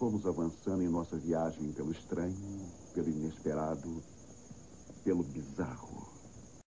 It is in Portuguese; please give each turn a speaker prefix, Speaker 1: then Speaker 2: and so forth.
Speaker 1: Fomos avançando em nossa viagem pelo estranho, pelo inesperado, pelo bizarro.